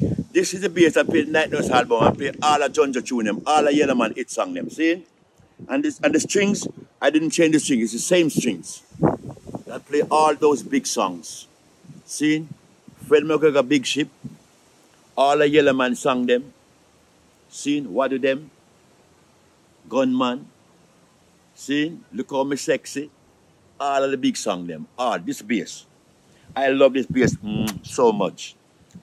This is the bass I played Night Nurse album. I play all the Junjo tune them, all the Yellowman hit song them. See? And this and the strings, I didn't change the strings. It's the same strings. I play all those big songs. See? Fred McGregor Big Ship. All the Yellowman sang them. See? What do them? Gunman. See? Look how me sexy. All of the big song them. All this bass. I love this bass mm, so much.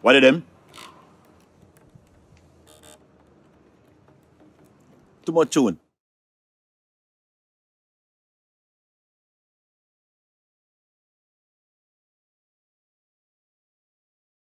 What of them? Too much tune.